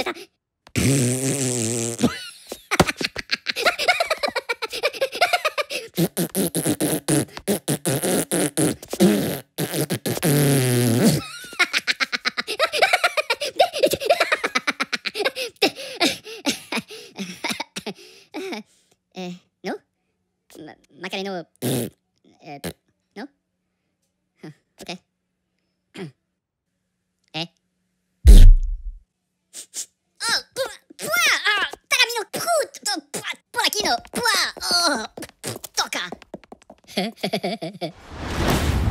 ってさ。えー、のま、マカレの、えー、の ?OK。Toka!